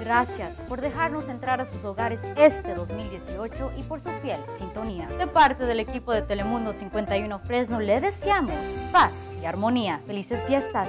Gracias por dejarnos entrar a sus hogares este 2018 y por su fiel sintonía. De parte del equipo de Telemundo 51 Fresno le deseamos paz y armonía. Felices fiestas.